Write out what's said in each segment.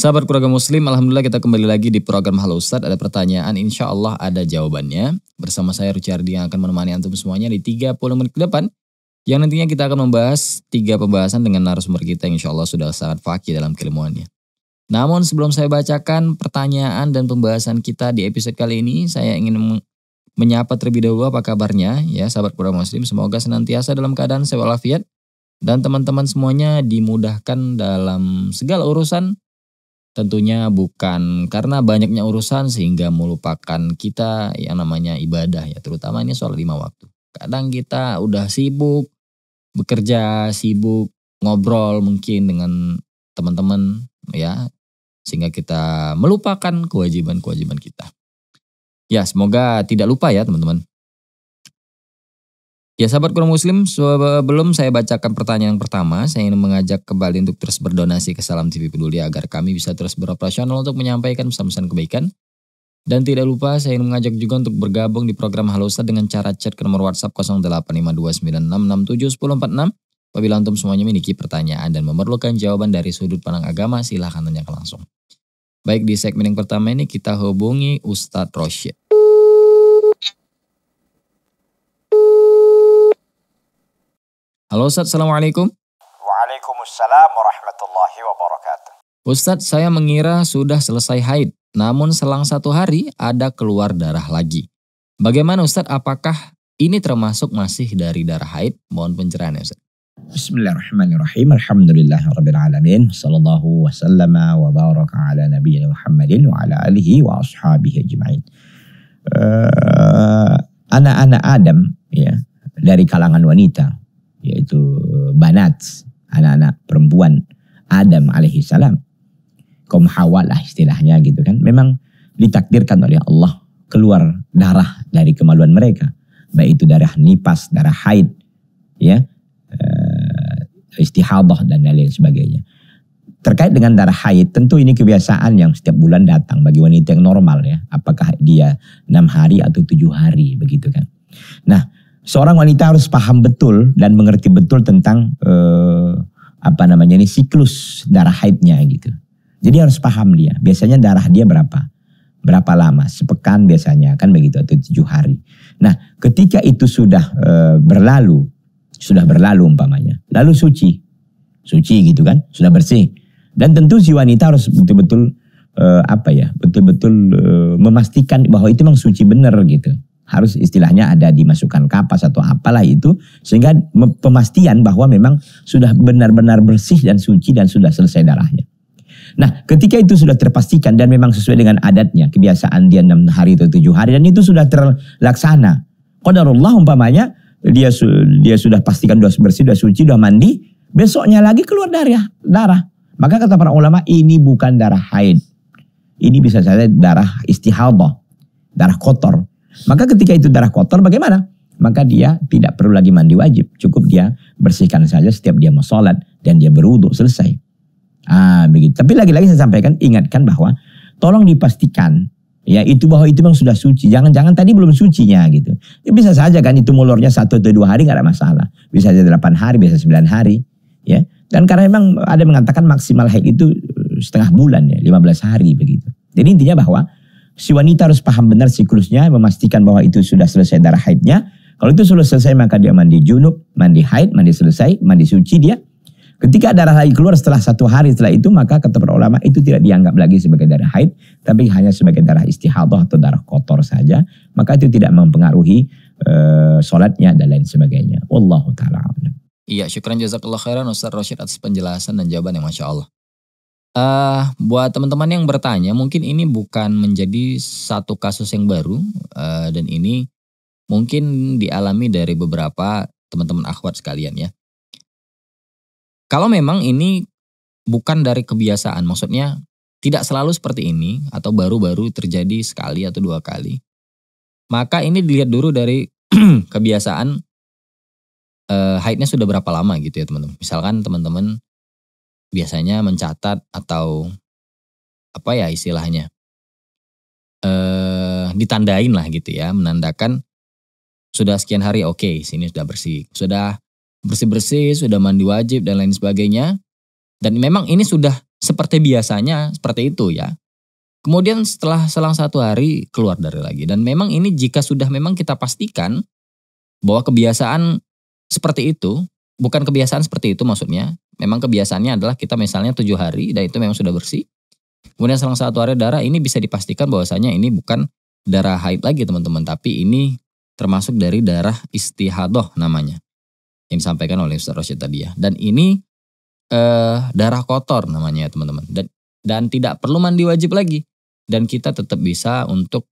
Sahabat keluarga muslim, Alhamdulillah kita kembali lagi di program Halo Ustadz. Ada pertanyaan, insya Allah ada jawabannya. Bersama saya Rucardi yang akan menemani antum semuanya di 30 menit ke depan. Yang nantinya kita akan membahas tiga pembahasan dengan narasumber kita yang insya Allah sudah sangat fakir dalam keilmuannya. Namun sebelum saya bacakan pertanyaan dan pembahasan kita di episode kali ini, saya ingin menyapa terlebih dahulu apa kabarnya ya sahabat keluarga muslim. Semoga senantiasa dalam keadaan sehat walafiat dan teman-teman semuanya dimudahkan dalam segala urusan Tentunya bukan karena banyaknya urusan sehingga melupakan kita yang namanya ibadah ya, terutama ini soal lima waktu. Kadang kita udah sibuk bekerja, sibuk ngobrol mungkin dengan teman-teman ya, sehingga kita melupakan kewajiban-kewajiban kita. Ya, semoga tidak lupa ya teman-teman. Ya sahabat kurang muslim, sebelum saya bacakan pertanyaan pertama, saya ingin mengajak kembali untuk terus berdonasi ke Salam TV Peduli agar kami bisa terus beroperasional untuk menyampaikan pesan-pesan kebaikan. Dan tidak lupa saya ingin mengajak juga untuk bergabung di program Halo Ustaz dengan cara chat ke nomor WhatsApp 085296671046. Apabila antum semuanya memiliki pertanyaan dan memerlukan jawaban dari sudut pandang agama, silahkan tanyakan langsung. Baik di segmen yang pertama ini kita hubungi Ustadz Rosyid. Halo Ustaz, Assalamualaikum. Waalaikumsalam warahmatullahi wabarakatuh. Ustadz, saya mengira sudah selesai haid, namun selang satu hari ada keluar darah lagi. Bagaimana Ustadz, apakah ini termasuk masih dari darah haid? Mohon pencerahan ya Ustadz. Bismillahirrahmanirrahim. Alhamdulillah rabbil alamin. Sallallahu wasallama wa baraka ala nabiyyina Muhammadin wa ala alihi wa ashabihi ajma'in. Uh, anak-anak Adam ya dari kalangan wanita yaitu banat, anak-anak perempuan Adam alaihi salam. Kaum Hawa lah istilahnya gitu kan. Memang ditakdirkan oleh Allah keluar darah dari kemaluan mereka. Baik itu darah nipas, darah haid, ya, uh, istihadah dan lain sebagainya. Terkait dengan darah haid, tentu ini kebiasaan yang setiap bulan datang bagi wanita yang normal ya. Apakah dia enam hari atau tujuh hari begitu kan. Nah, seorang wanita harus paham betul dan mengerti betul tentang uh, apa namanya ini siklus darah haidnya gitu. Jadi harus paham dia. Biasanya darah dia berapa? Berapa lama? Sepekan biasanya kan begitu atau tujuh hari. Nah, ketika itu sudah uh, berlalu, sudah berlalu umpamanya, lalu suci, suci gitu kan, sudah bersih. Dan tentu si wanita harus betul-betul uh, apa ya, betul-betul uh, memastikan bahwa itu memang suci benar gitu harus istilahnya ada dimasukkan kapas atau apalah itu sehingga pemastian bahwa memang sudah benar-benar bersih dan suci dan sudah selesai darahnya. Nah, ketika itu sudah terpastikan dan memang sesuai dengan adatnya, kebiasaan dia enam hari atau tujuh hari dan itu sudah terlaksana. Qadarullah umpamanya dia dia sudah pastikan sudah bersih, sudah suci, sudah mandi, besoknya lagi keluar darah, darah. Maka kata para ulama ini bukan darah haid. Ini bisa saja darah istihadah, darah kotor. Maka ketika itu darah kotor bagaimana? Maka dia tidak perlu lagi mandi wajib. Cukup dia bersihkan saja setiap dia mau sholat dan dia berwudhu selesai. Ah, begitu. Tapi lagi-lagi saya sampaikan, ingatkan bahwa tolong dipastikan ya itu bahwa itu memang sudah suci. Jangan-jangan tadi belum sucinya gitu. Ya, bisa saja kan itu mulurnya satu atau dua hari nggak ada masalah. Bisa saja delapan hari, bisa sembilan hari. Ya. Dan karena memang ada mengatakan maksimal haid itu setengah bulan ya, 15 hari begitu. Jadi intinya bahwa si wanita harus paham benar siklusnya, memastikan bahwa itu sudah selesai darah haidnya. Kalau itu sudah selesai maka dia mandi junub, mandi haid, mandi selesai, mandi suci dia. Ketika darah lagi keluar setelah satu hari setelah itu maka kata para ulama itu tidak dianggap lagi sebagai darah haid tapi hanya sebagai darah istihadah atau darah kotor saja maka itu tidak mempengaruhi uh, sholatnya dan lain sebagainya. Wallahu taala Iya, syukran jazakallah khairan Ustaz Rashid atas penjelasan dan jawaban yang Masya Allah. Uh, buat teman-teman yang bertanya, mungkin ini bukan menjadi satu kasus yang baru uh, dan ini mungkin dialami dari beberapa teman-teman akhwat sekalian ya. Kalau memang ini bukan dari kebiasaan, maksudnya tidak selalu seperti ini atau baru-baru terjadi sekali atau dua kali, maka ini dilihat dulu dari kebiasaan uh, haidnya sudah berapa lama gitu ya teman-teman. Misalkan teman-teman biasanya mencatat atau apa ya istilahnya uh, ditandain lah gitu ya, menandakan sudah sekian hari oke okay, sini sudah bersih, sudah bersih-bersih, sudah mandi wajib dan lain sebagainya. Dan memang ini sudah seperti biasanya seperti itu ya. Kemudian setelah selang satu hari keluar dari lagi. Dan memang ini jika sudah memang kita pastikan bahwa kebiasaan seperti itu, bukan kebiasaan seperti itu maksudnya. Memang kebiasaannya adalah kita misalnya tujuh hari dan itu memang sudah bersih. Kemudian selang satu hari darah ini bisa dipastikan bahwasanya ini bukan darah haid lagi teman-teman. Tapi ini termasuk dari darah istihadoh namanya yang disampaikan oleh Ustaz Rosyid tadi ya. Dan ini eh, darah kotor namanya ya teman-teman. Dan, dan tidak perlu mandi wajib lagi. Dan kita tetap bisa untuk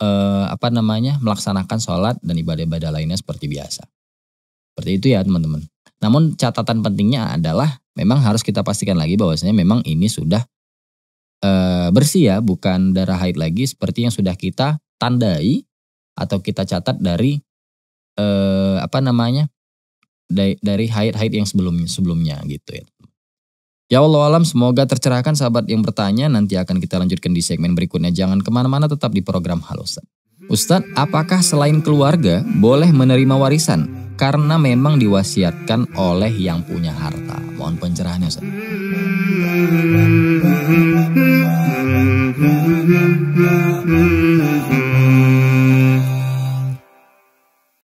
eh, apa namanya melaksanakan sholat dan ibadah-ibadah lainnya seperti biasa. Seperti itu ya teman-teman. Namun catatan pentingnya adalah memang harus kita pastikan lagi bahwasanya memang ini sudah eh, bersih ya, bukan darah haid lagi seperti yang sudah kita tandai atau kita catat dari eh, apa namanya dari, dari haid-haid yang sebelum sebelumnya gitu ya. Ya Allah alam semoga tercerahkan sahabat yang bertanya nanti akan kita lanjutkan di segmen berikutnya jangan ke mana-mana tetap di program Halo Ustaz. Ustadz, apakah selain keluarga boleh menerima warisan karena memang diwasiatkan oleh yang punya harta? Mohon pencerahannya Ustaz.